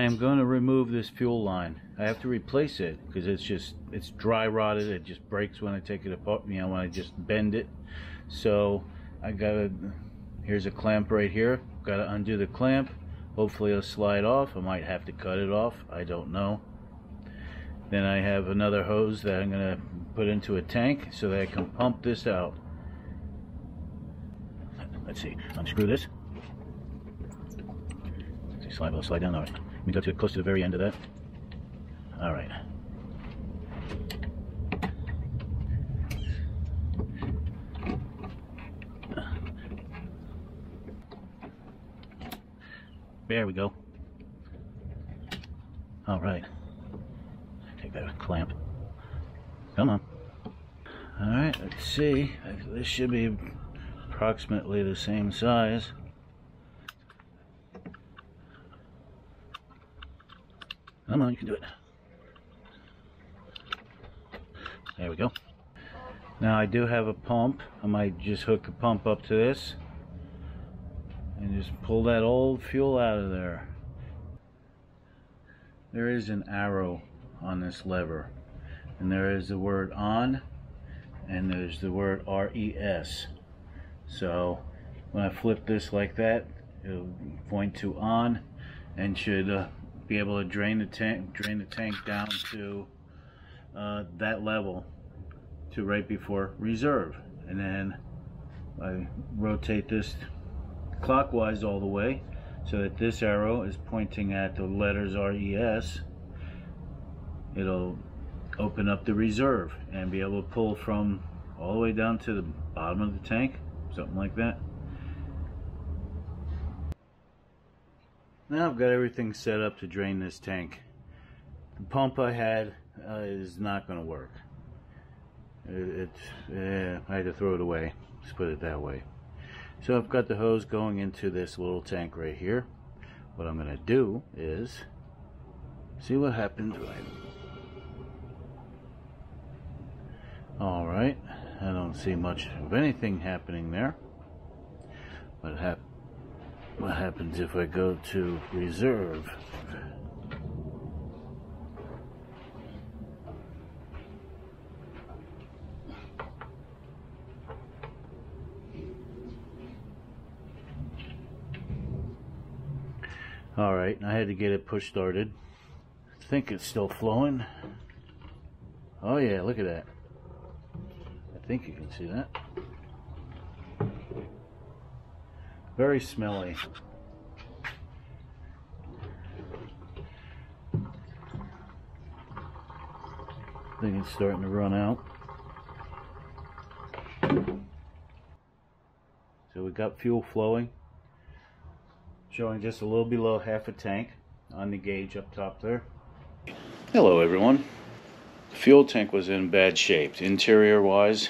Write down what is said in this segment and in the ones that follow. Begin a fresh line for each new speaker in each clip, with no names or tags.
I am going to remove this fuel line. I have to replace it because it's just it's dry rotted. It just breaks when I take it apart. You know when I just bend it. So I gotta. Here's a clamp right here. Got to undo the clamp. Hopefully it'll slide off. I might have to cut it off. I don't know. Then I have another hose that I'm gonna put into a tank so that I can pump this out. Let's see. Unscrew this. See, slide, will slide down. All right. Let me go to close to the very end of that. All right. There we go. All right. Take that clamp. Come on. All right, let's see. This should be approximately the same size. Come on, you can do it. There we go. Now I do have a pump. I might just hook a pump up to this and just pull that old fuel out of there. There is an arrow on this lever and there is the word on and there's the word RES. So when I flip this like that, it'll point to on and should uh, be able to drain the tank drain the tank down to uh, that level to right before reserve. And then I rotate this clockwise all the way so that this arrow is pointing at the letters RES it'll open up the reserve and be able to pull from all the way down to the bottom of the tank something like that now I've got everything set up to drain this tank the pump I had uh, is not going to work it, it eh, I had to throw it away let's put it that way so I've got the hose going into this little tank right here. What I'm going to do is see what happens right. Alright, I don't see much of anything happening there. What, hap what happens if I go to reserve? Alright, I had to get it push started. I think it's still flowing. Oh yeah, look at that. I think you can see that. Very smelly. I think it's starting to run out. So we got fuel flowing showing just a little below half a tank on the gauge up top there. Hello everyone. The fuel tank was in bad shape. Interior wise,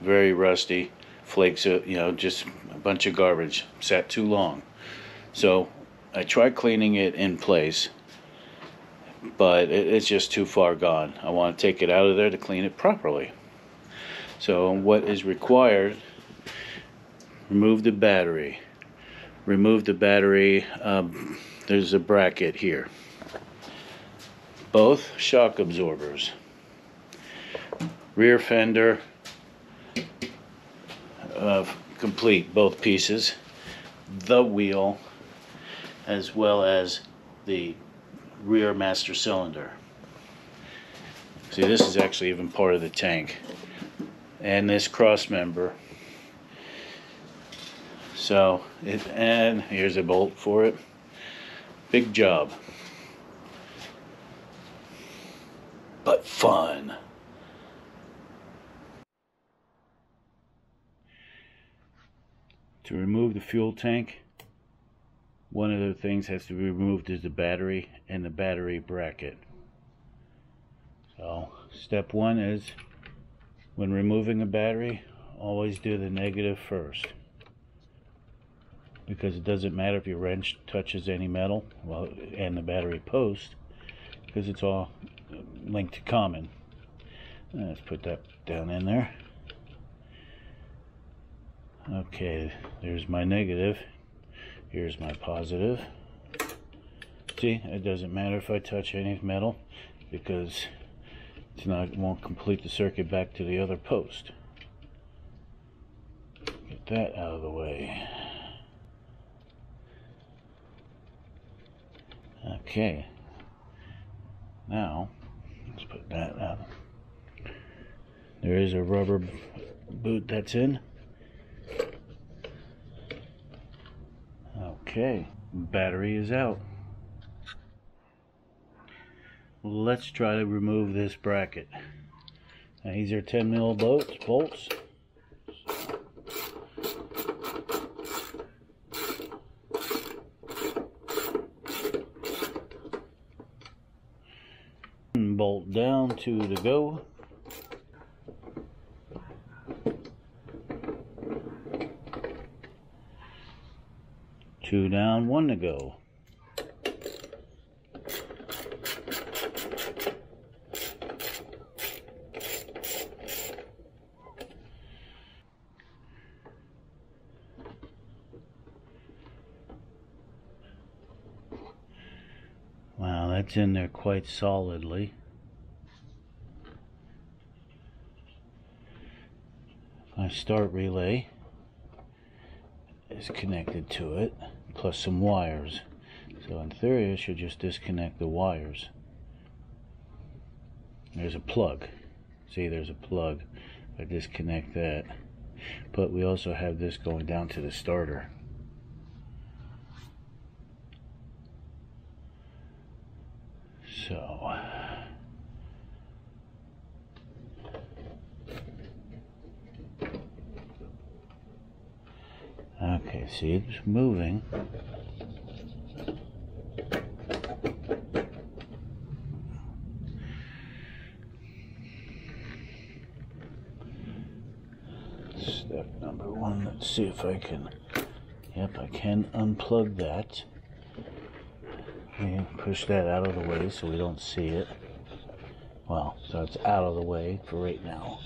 very rusty. Flakes of, you know, just bunch of garbage. Sat too long. So I tried cleaning it in place, but it, it's just too far gone. I want to take it out of there to clean it properly. So what is required, remove the battery remove the battery um, there's a bracket here both shock absorbers rear fender uh, complete both pieces the wheel as well as the rear master cylinder see this is actually even part of the tank and this cross member so, it, and here's a bolt for it. Big job. But fun. To remove the fuel tank, one of the things has to be removed is the battery and the battery bracket. So, step one is when removing a battery, always do the negative first because it doesn't matter if your wrench touches any metal well, and the battery post because it's all linked to common. Let's put that down in there. Okay, there's my negative. Here's my positive. See, it doesn't matter if I touch any metal because it's not it won't complete the circuit back to the other post. Get that out of the way. Okay. Now, let's put that out. There is a rubber boot that's in. Okay, battery is out. Let's try to remove this bracket. Now these are 10 mil bolts. bolts. Bolt down, two to go. Two down, one to go. Wow, that's in there quite solidly. My start relay is connected to it plus some wires. So in theory, I should just disconnect the wires. There's a plug. See, there's a plug. I disconnect that. But we also have this going down to the starter. So... Okay, see it's moving. Step number one, let's see if I can, yep, I can unplug that. And push that out of the way so we don't see it. Well, so it's out of the way for right now.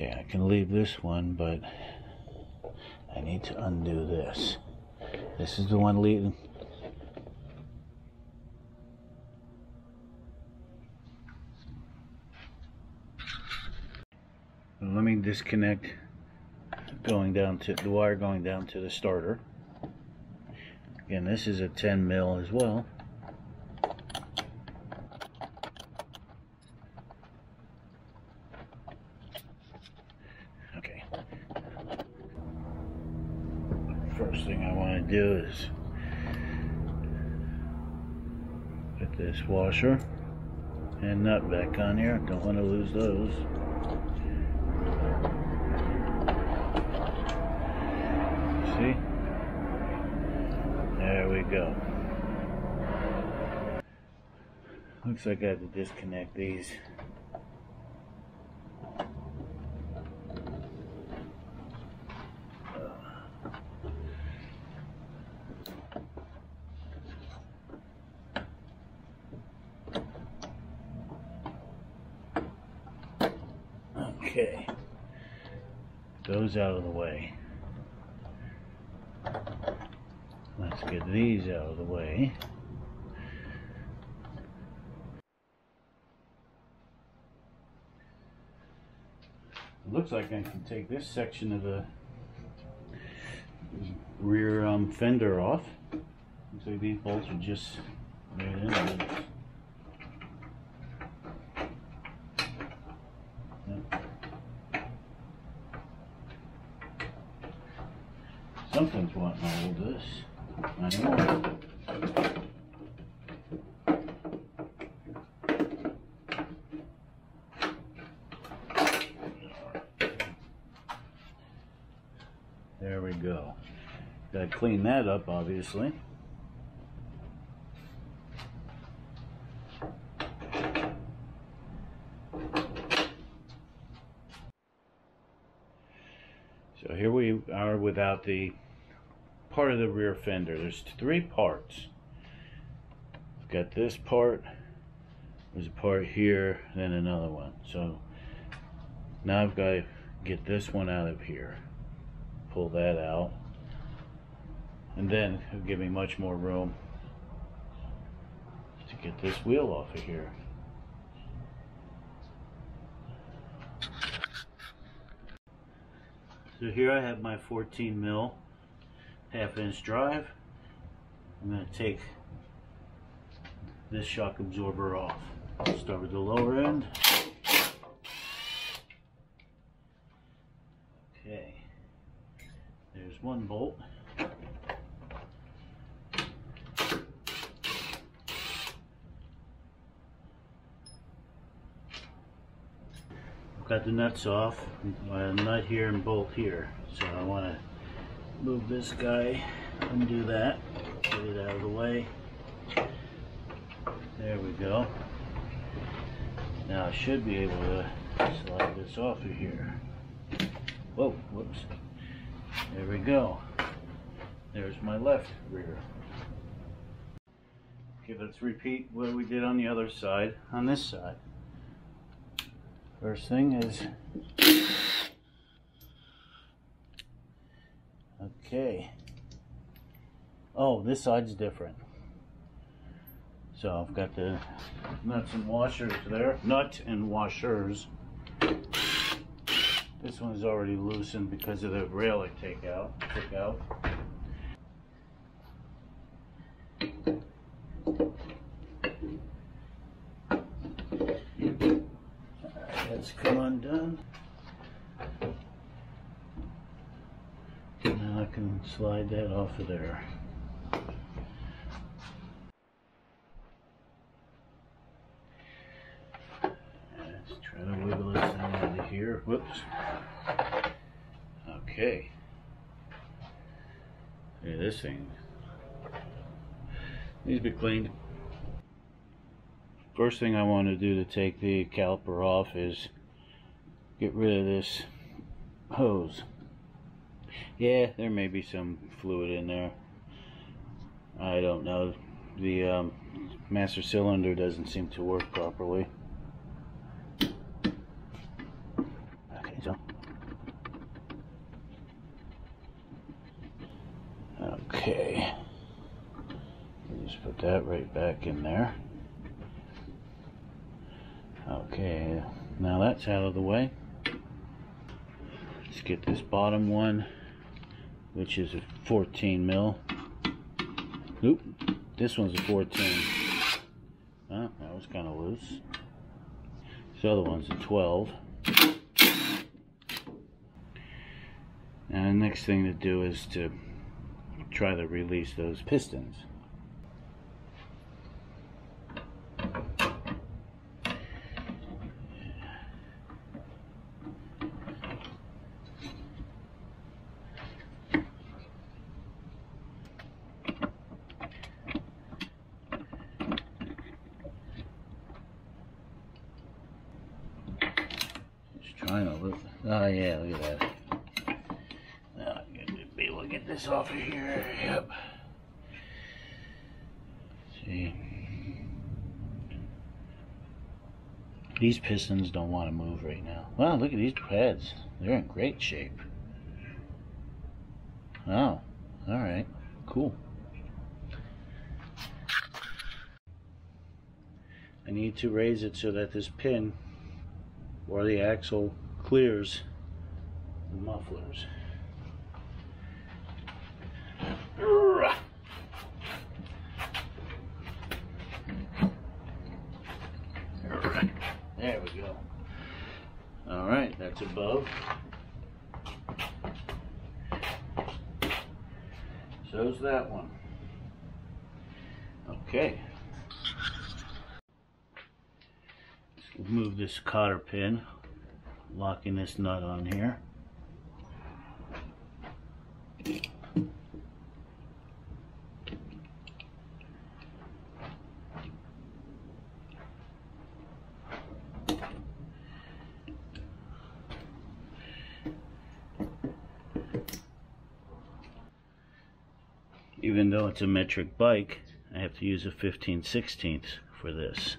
Okay, I can leave this one, but I need to undo this. This is the one leading. Let me disconnect going down to the wire going down to the starter. Again, this is a 10 mil as well. Okay. First thing I want to do is put this washer and nut back on here. Don't want to lose those. See? There we go. Looks like I have to disconnect these. Okay. Those out of the way. Let's get these out of the way. It looks like I can take this section of the rear um, fender off. Looks like these bolts are just right in there. Something's wanting hold this. I know. There we go. Gotta clean that up, obviously. So here we are without the part of the rear fender. There's three parts. We've got this part, there's a part here, then another one. So now I've got to get this one out of here. Pull that out. And then it'll give me much more room to get this wheel off of here. So here I have my 14 mil half inch drive. I'm going to take this shock absorber off. Start with the lower end. Okay, there's one bolt. got the nuts off, nut here and bolt here. So I want to move this guy, undo that, get it out of the way. There we go. Now I should be able to slide this off of here. Whoa, whoops. There we go. There's my left rear. Okay, let's repeat what we did on the other side, on this side. First thing is, okay. Oh, this side's different. So I've got the nuts and washers there, nut and washers. This one's already loosened because of the rail I take out, took out. That's come undone. Can slide that off of there. Let's try to wiggle this out of here. Whoops. Okay. Yeah, this thing needs to be cleaned. First thing I want to do to take the caliper off is get rid of this hose. Yeah, there may be some fluid in there. I don't know. The um, master cylinder doesn't seem to work properly. Okay, so. Okay. Just put that right back in there. Okay, now that's out of the way. Let's get this bottom one, which is a 14 mil. Oop, this one's a 14. Oh, that was kind of loose. This other one's a 12. Now the next thing to do is to try to release those pistons. trying to look. Oh yeah, look at that. Now I'm gonna be able to get this off of here. Yep. See. These pistons don't want to move right now. Wow, look at these pads. They're in great shape. Oh, alright. Cool. I need to raise it so that this pin or the axle clears the mufflers. There we go. All right, that's above. So's that one. Okay. Let's move this cotter pin, locking this nut on here. Even though it's a metric bike, I have to use a 15 16th for this.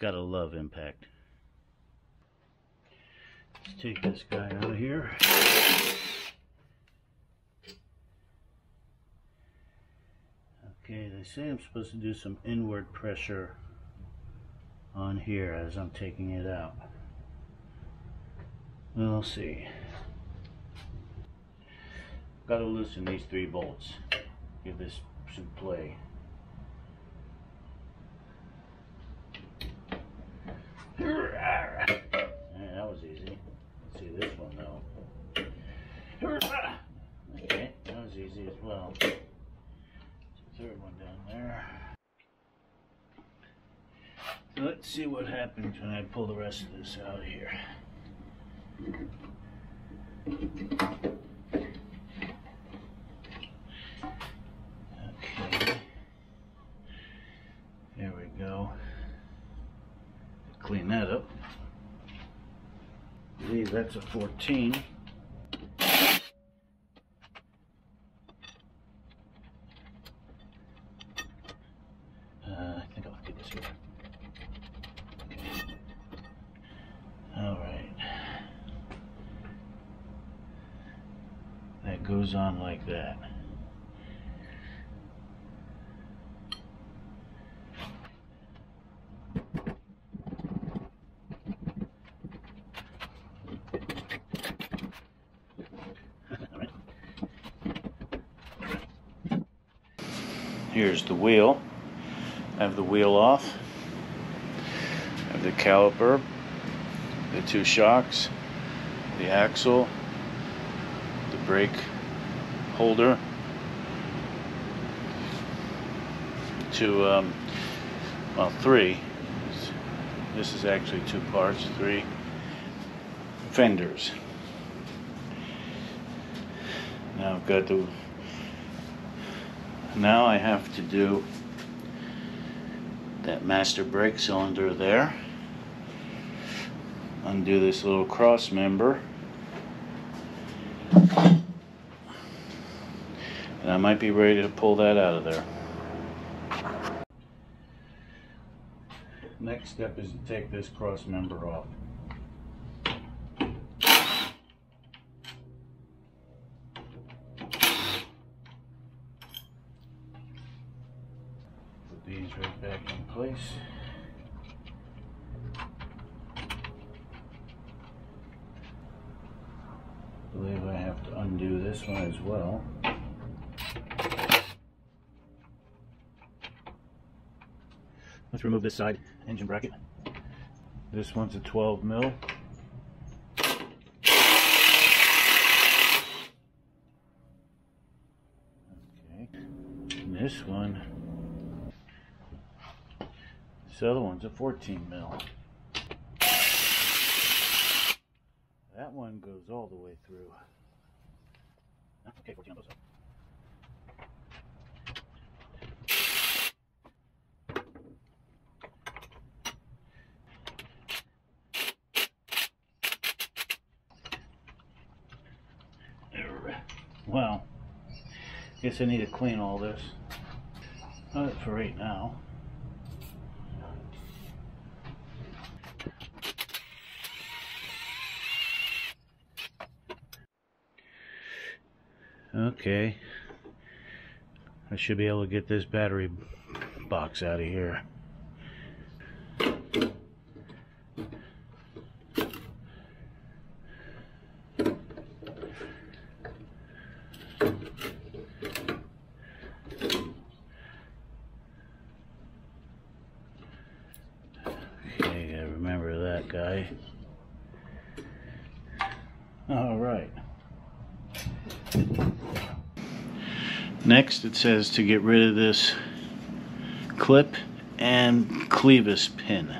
Gotta love impact. Let's take this guy out of here. Okay, they say I'm supposed to do some inward pressure on here as I'm taking it out. We'll see. Got to loosen these three bolts. Give this some play. Yeah, that was easy. Let's see this one though. Okay, that was easy as well. Third one down there. So let's see what happens when I pull the rest of this out here. Okay. There we go. Clean that up. I that's a 14. Uh, I think I'll do this here. Okay. All right. That goes on like that. Here's the wheel. I have the wheel off. I have the caliper, the two shocks, the axle, the brake holder, to um, well, three. This is actually two parts, three fenders. Now I've got to now I have to do that master brake cylinder there undo this little cross member I might be ready to pull that out of there next step is to take this cross member off Put these right back in place. believe I have to undo this one as well. Let's remove this side engine bracket. This one's a 12 mil. Okay. And this one, this other one's a 14 mil. That one goes all the way through. Okay, 14 on both sides. Well, guess I need to clean all this. Not for right now. Okay. I should be able to get this battery box out of here. Okay, gotta remember that guy. All right. Next, it says to get rid of this clip and clevis pin.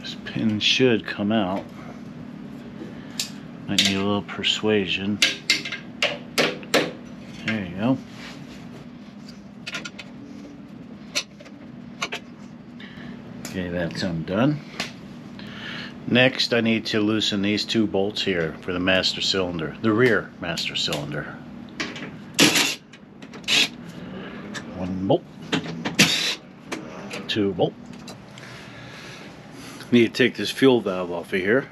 This pin should come out. Might need a little persuasion. There you go. Okay, that's undone. Next, I need to loosen these two bolts here for the master cylinder, the rear master cylinder. One bolt, two bolt. Need to take this fuel valve off of here.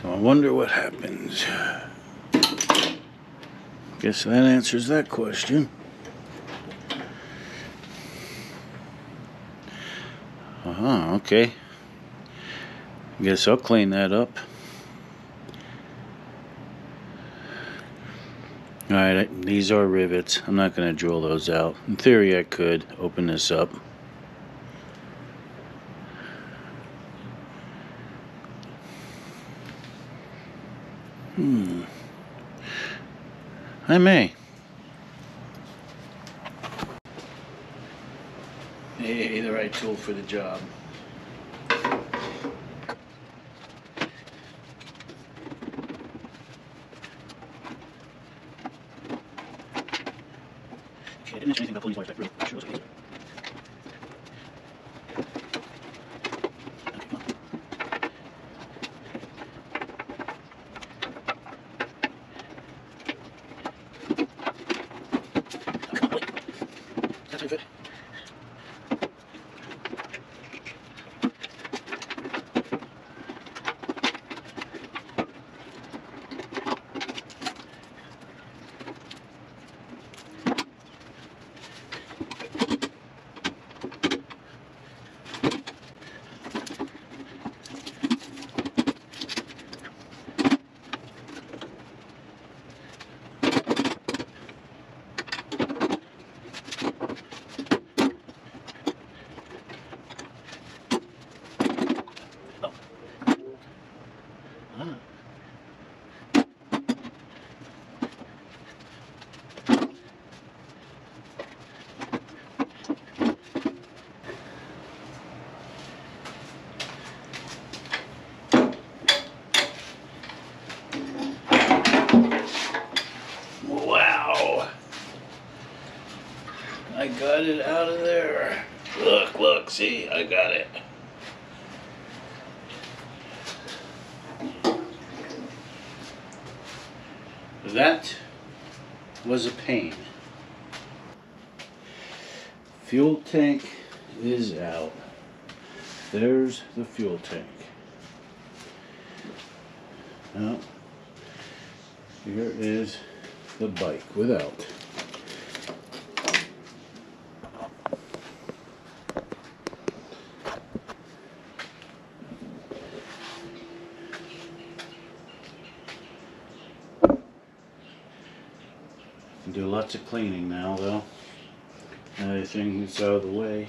So I wonder what happens. Guess that answers that question. Uh huh, okay. Guess I'll clean that up. Alright, these are rivets. I'm not going to drill those out. In theory, I could open this up. Hmm. I may. Hey, the right tool for the job. Okay, I didn't mention anything about pulling these wires back through. Sure, those are easy. Okay, come on. Oh, come on, wait. That's how you fit. Ah. Wow. I got it out of there. Look, look, see, I got it. That was a pain. Fuel tank is out. There's the fuel tank. Now, here is the bike without. Do lots of cleaning now, though. Everything is out of the way.